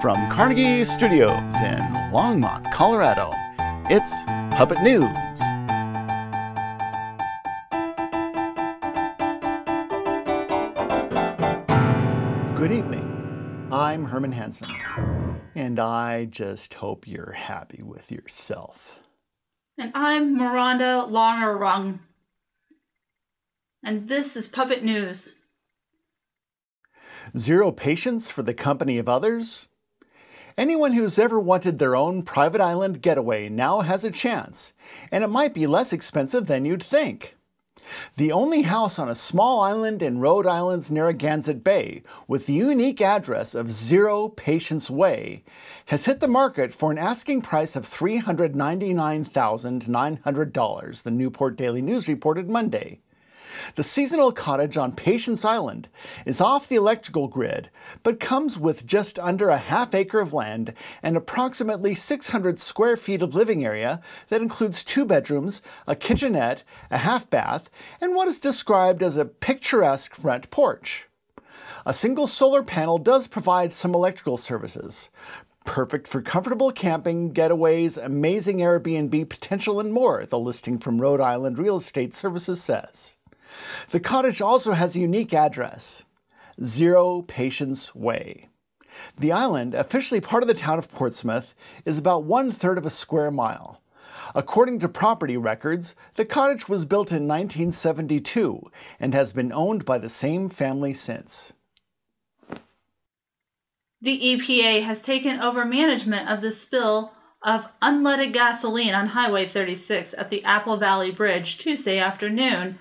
From Carnegie Studios in Longmont, Colorado, it's Puppet News. Good evening. I'm Herman Hansen, and I just hope you're happy with yourself. And I'm Miranda Longerung. And this is Puppet News. Zero patience for the company of others? Anyone who's ever wanted their own private island getaway now has a chance, and it might be less expensive than you'd think. The only house on a small island in Rhode Island's Narragansett Bay, with the unique address of Zero Patience Way, has hit the market for an asking price of $399,900, the Newport Daily News reported Monday. The seasonal cottage on Patience Island is off the electrical grid, but comes with just under a half acre of land and approximately 600 square feet of living area that includes two bedrooms, a kitchenette, a half bath, and what is described as a picturesque front porch. A single solar panel does provide some electrical services. Perfect for comfortable camping, getaways, amazing Airbnb potential, and more, the listing from Rhode Island Real Estate Services says. The cottage also has a unique address Zero Patience Way. The island, officially part of the town of Portsmouth, is about one third of a square mile. According to property records, the cottage was built in 1972 and has been owned by the same family since. The EPA has taken over management of the spill of unleaded gasoline on Highway 36 at the Apple Valley Bridge Tuesday afternoon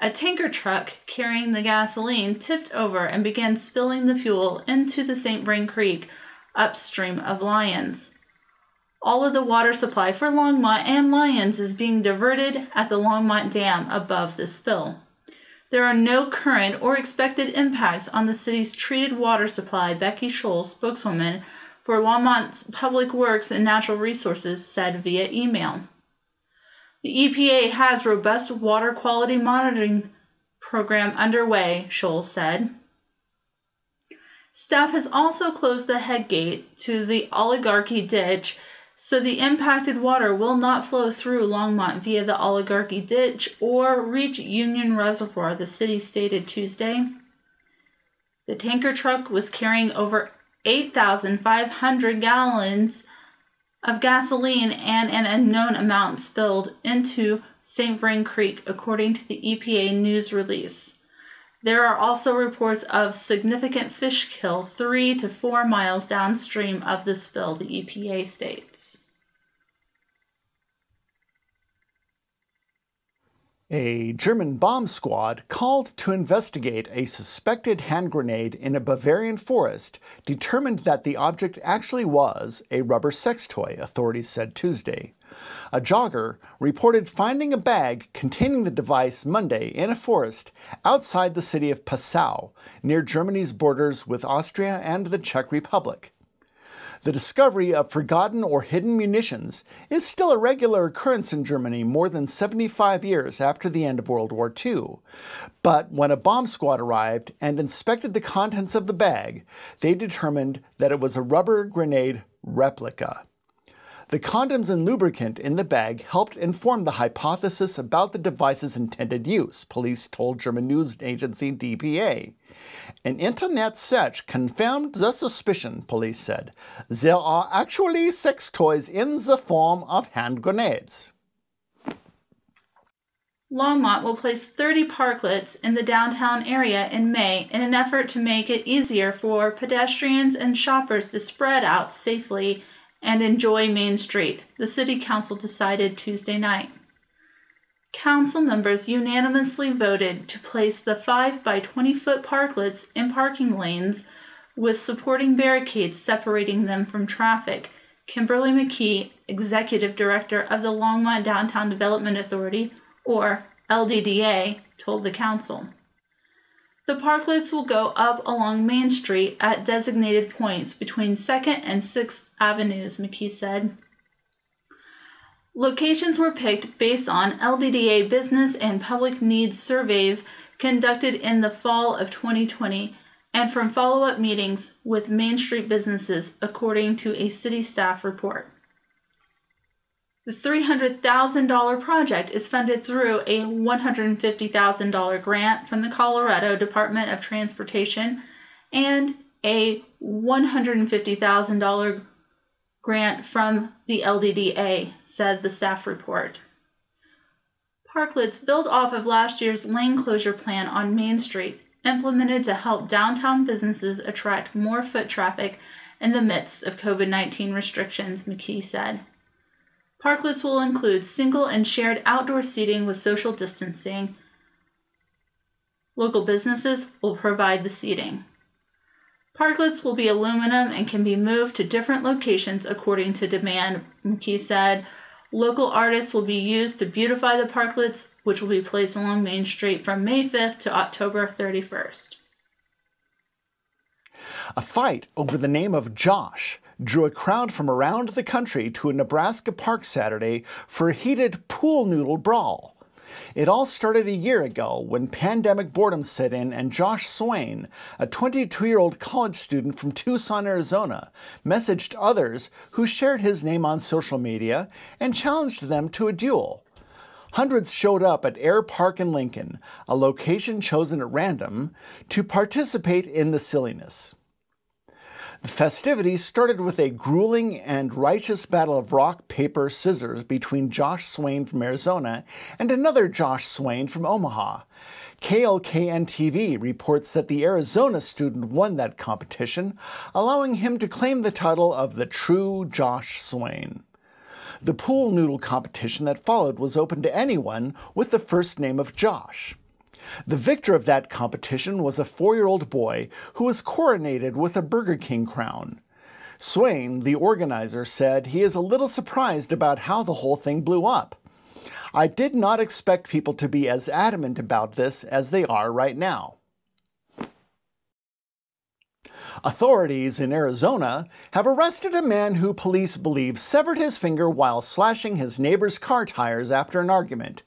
a tanker truck carrying the gasoline tipped over and began spilling the fuel into the St. Vrain Creek upstream of Lyons. All of the water supply for Longmont and Lyons is being diverted at the Longmont Dam above the spill. There are no current or expected impacts on the city's treated water supply, Becky Scholl, spokeswoman for Longmont's Public Works and Natural Resources, said via email. The EPA has robust water quality monitoring program underway, Scholl said. Staff has also closed the head gate to the Oligarchy Ditch so the impacted water will not flow through Longmont via the Oligarchy Ditch or reach Union Reservoir, the city stated Tuesday. The tanker truck was carrying over 8,500 gallons of gasoline and an unknown amount spilled into St. Vrain Creek, according to the EPA news release. There are also reports of significant fish kill three to four miles downstream of the spill, the EPA states. A German bomb squad called to investigate a suspected hand grenade in a Bavarian forest determined that the object actually was a rubber sex toy, authorities said Tuesday. A jogger reported finding a bag containing the device Monday in a forest outside the city of Passau, near Germany's borders with Austria and the Czech Republic. The discovery of forgotten or hidden munitions is still a regular occurrence in Germany more than 75 years after the end of World War II. But when a bomb squad arrived and inspected the contents of the bag, they determined that it was a rubber grenade replica. The condoms and lubricant in the bag helped inform the hypothesis about the device's intended use, police told German news agency DPA. An internet search confirmed the suspicion, police said. There are actually sex toys in the form of hand grenades. Longmont will place 30 parklets in the downtown area in May in an effort to make it easier for pedestrians and shoppers to spread out safely and enjoy Main Street, the City Council decided Tuesday night. Council members unanimously voted to place the 5 by 20 foot parklets in parking lanes with supporting barricades separating them from traffic. Kimberly McKee, Executive Director of the Longmont Downtown Development Authority, or LDDA, told the Council. The parklets will go up along Main Street at designated points between 2nd and 6th Avenues, McKee said. Locations were picked based on LDDA business and public needs surveys conducted in the fall of 2020 and from follow up meetings with Main Street businesses, according to a city staff report. The $300,000 project is funded through a $150,000 grant from the Colorado Department of Transportation and a $150,000 grant from the LDDA, said the staff report. Parklets built off of last year's lane closure plan on Main Street, implemented to help downtown businesses attract more foot traffic in the midst of COVID 19 restrictions, McKee said. Parklets will include single and shared outdoor seating with social distancing. Local businesses will provide the seating. Parklets will be aluminum and can be moved to different locations according to demand, McKee said. Local artists will be used to beautify the parklets, which will be placed along Main Street from May 5th to October 31st. A fight over the name of Josh drew a crowd from around the country to a Nebraska park Saturday for a heated pool noodle brawl. It all started a year ago when pandemic boredom set in and Josh Swain, a 22 year old college student from Tucson, Arizona, messaged others who shared his name on social media and challenged them to a duel. Hundreds showed up at Air Park in Lincoln, a location chosen at random, to participate in the silliness. The festivities started with a grueling and righteous battle of rock, paper, scissors between Josh Swain from Arizona and another Josh Swain from Omaha. KLKN TV reports that the Arizona student won that competition, allowing him to claim the title of the true Josh Swain. The pool noodle competition that followed was open to anyone with the first name of Josh. The victor of that competition was a four year old boy who was coronated with a Burger King crown. Swain, the organizer, said he is a little surprised about how the whole thing blew up. I did not expect people to be as adamant about this as they are right now. Authorities in Arizona have arrested a man who police believe severed his finger while slashing his neighbor's car tires after an argument.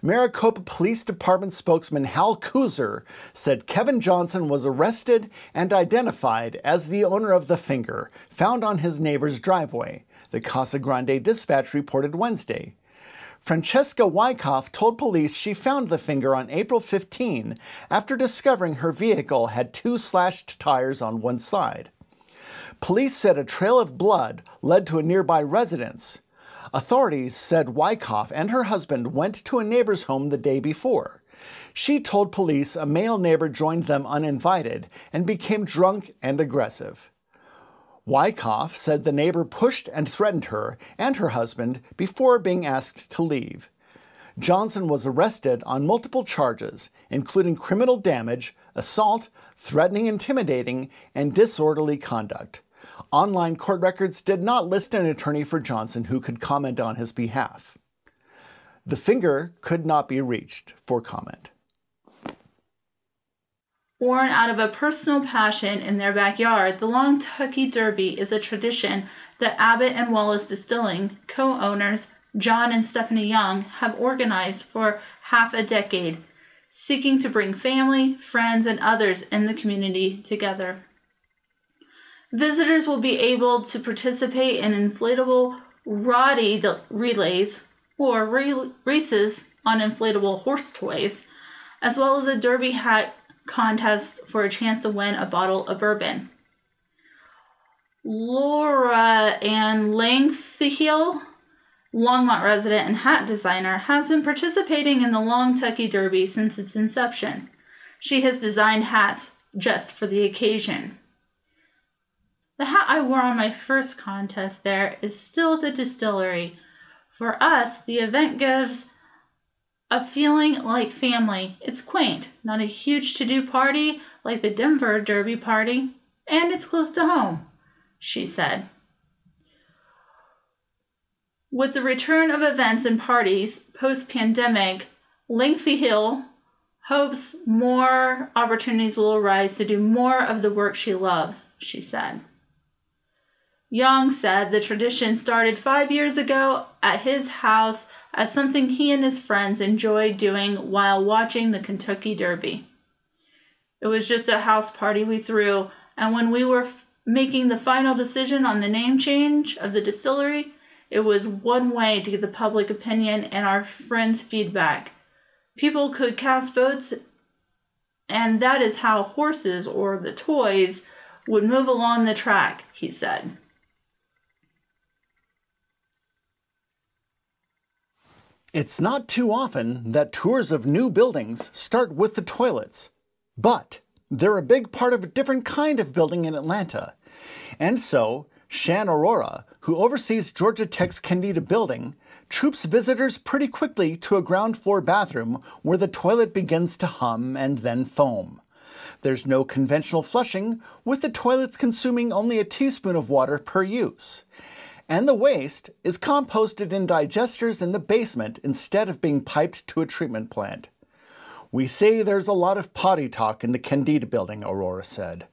Maricopa Police Department spokesman Hal Kuzer said Kevin Johnson was arrested and identified as the owner of the finger found on his neighbor's driveway, the Casa Grande Dispatch reported Wednesday. Francesca Wyckoff told police she found the finger on April 15 after discovering her vehicle had two slashed tires on one side. Police said a trail of blood led to a nearby residence. Authorities said Wyckoff and her husband went to a neighbor's home the day before. She told police a male neighbor joined them uninvited and became drunk and aggressive. Wyckoff said the neighbor pushed and threatened her and her husband before being asked to leave. Johnson was arrested on multiple charges, including criminal damage, assault, threatening, intimidating, and disorderly conduct. Online court records did not list an attorney for Johnson who could comment on his behalf. The finger could not be reached for comment. Born out of a personal passion in their backyard, the Long Tucky Derby is a tradition that Abbott and Wallace Distilling co owners John and Stephanie Young have organized for half a decade, seeking to bring family, friends, and others in the community together. Visitors will be able to participate in inflatable Roddy relays or races on inflatable horse toys, as well as a derby hat contest for a chance to win a bottle of bourbon. Laura Ann Langfield, Longmont resident and hat designer, has been participating in the Long Tucky Derby since its inception. She has designed hats just for the occasion. The hat I wore on my first contest there is still the distillery. For us, the event gives a feeling like family. It's quaint, not a huge to do party like the Denver Derby party, and it's close to home, she said. With the return of events and parties post pandemic, Langfield hopes more opportunities will arise to do more of the work she loves, she said. Young said the tradition started five years ago at his house as something he and his friends enjoyed doing while watching the Kentucky Derby. It was just a house party we threw, and when we were making the final decision on the name change of the distillery, it was one way to get the public opinion and our friends' feedback. People could cast votes, and that is how horses or the toys would move along the track, he said. It's not too often that tours of new buildings start with the toilets, but they're a big part of a different kind of building in Atlanta. And so, Shan Arora, who oversees Georgia Tech's Kendeda building, troops visitors pretty quickly to a ground floor bathroom where the toilet begins to hum and then foam. There's no conventional flushing, with the toilets consuming only a teaspoon of water per use and the waste is composted in digesters in the basement instead of being piped to a treatment plant. We say there's a lot of potty talk in the Kendeda building, Arora said.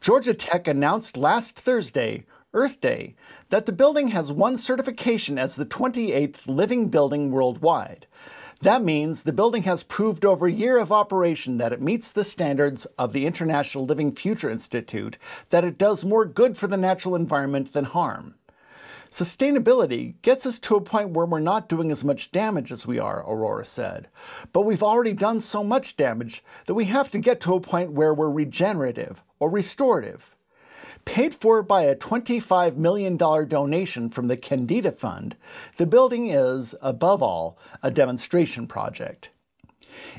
Georgia Tech announced last Thursday, Earth Day, that the building has won certification as the 28th living building worldwide. That means the building has proved over a year of operation that it meets the standards of the International Living Future Institute, that it does more good for the natural environment than harm. Sustainability gets us to a point where we're not doing as much damage as we are, Arora said. But we've already done so much damage that we have to get to a point where we're regenerative or restorative. Paid for by a $25 million donation from the Kendeda Fund, the building is, above all, a demonstration project.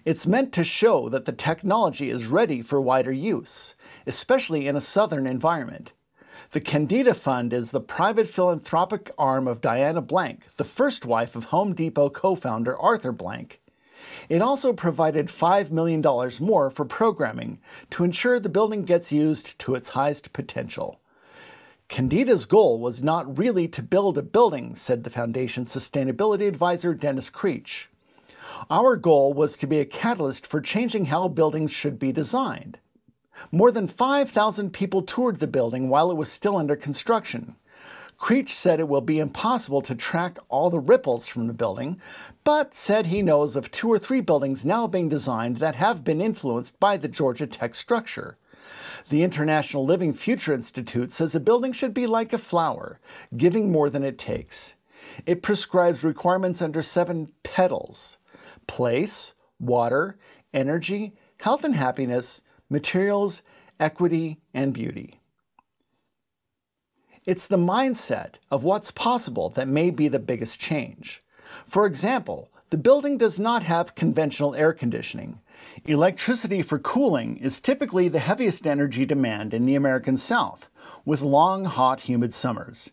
It's meant to show that the technology is ready for wider use, especially in a southern environment. The Kendeda Fund is the private philanthropic arm of Diana Blank, the first wife of Home Depot co founder Arthur Blank. It also provided $5 million more for programming to ensure the building gets used to its highest potential. Kendeda's goal was not really to build a building, said the Foundation's sustainability advisor Dennis Creech. Our goal was to be a catalyst for changing how buildings should be designed. More than 5,000 people toured the building while it was still under construction. Creech said it will be impossible to track all the ripples from the building, but said he knows of two or three buildings now being designed that have been influenced by the Georgia Tech structure. The International Living Future Institute says a building should be like a flower, giving more than it takes. It prescribes requirements under seven petals place, water, energy, health and happiness, materials, equity, and beauty. It's the mindset of what's possible that may be the biggest change. For example, the building does not have conventional air conditioning. Electricity for cooling is typically the heaviest energy demand in the American South, with long, hot, humid summers.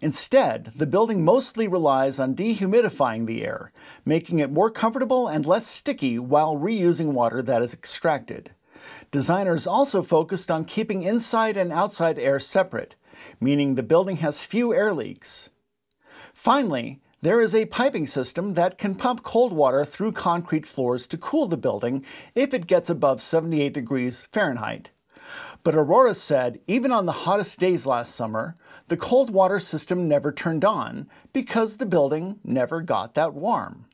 Instead, the building mostly relies on dehumidifying the air, making it more comfortable and less sticky while reusing water that is extracted. Designers also focused on keeping inside and outside air separate, meaning the building has few air leaks. Finally, there is a piping system that can pump cold water through concrete floors to cool the building if it gets above 78 degrees Fahrenheit. But Arora said even on the hottest days last summer, the cold water system never turned on because the building never got that warm.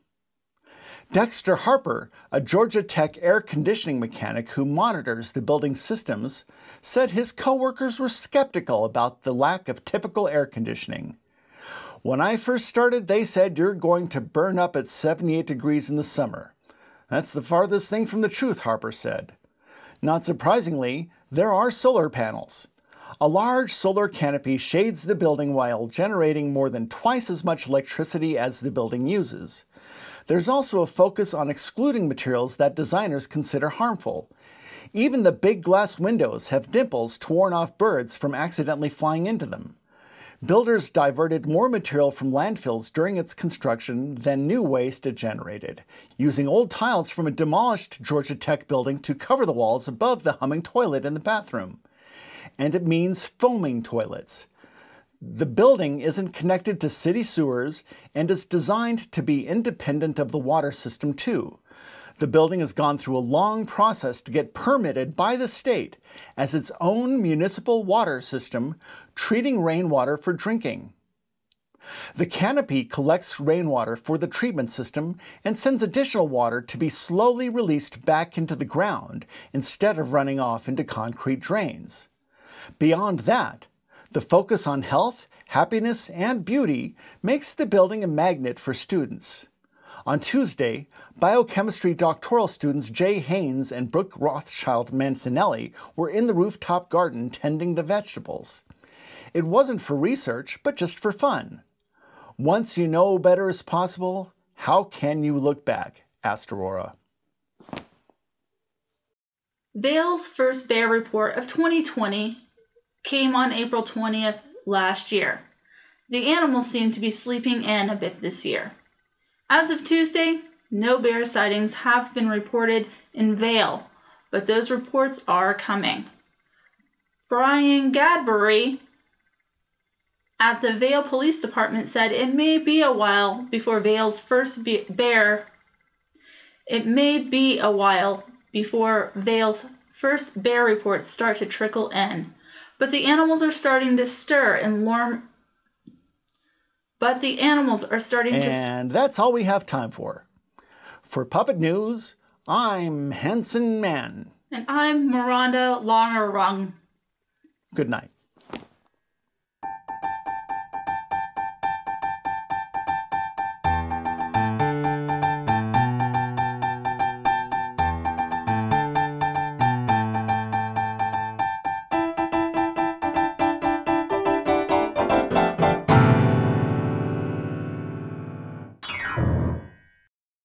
Dexter Harper, a Georgia Tech air conditioning mechanic who monitors the building's systems, said his coworkers were skeptical about the lack of typical air conditioning. When I first started, they said you're going to burn up at 78 degrees in the summer. That's the farthest thing from the truth, Harper said. Not surprisingly, there are solar panels. A large solar canopy shades the building while generating more than twice as much electricity as the building uses. There's also a focus on excluding materials that designers consider harmful. Even the big glass windows have dimples to warn off birds from accidentally flying into them. Builders diverted more material from landfills during its construction than new waste it generated, using old tiles from a demolished Georgia Tech building to cover the walls above the humming toilet in the bathroom. And it means foaming toilets. The building isn't connected to city sewers and is designed to be independent of the water system, too. The building has gone through a long process to get permitted by the state as its own municipal water system, treating rainwater for drinking. The canopy collects rainwater for the treatment system and sends additional water to be slowly released back into the ground instead of running off into concrete drains. Beyond that, the focus on health, happiness, and beauty makes the building a magnet for students. On Tuesday, biochemistry doctoral students Jay Haynes and Brooke Rothschild Mancinelli were in the rooftop garden tending the vegetables. It wasn't for research, but just for fun. Once you know better is possible, how can you look back? asked Arora. Vail's first bear report of 2020 came on April 20th last year. The animals seem to be sleeping in a bit this year. As of Tuesday, no bear sightings have been reported in Vail, but those reports are coming. Brian Gadbury at the Vail Police Department said it may be a while before Vail's first bear. It may be a while before Vail's first bear reports start to trickle in, but the animals are starting to stir and lure but the animals are starting and to. And that's all we have time for. For Puppet News, I'm Hanson Man. And I'm Miranda Longerung. Good night.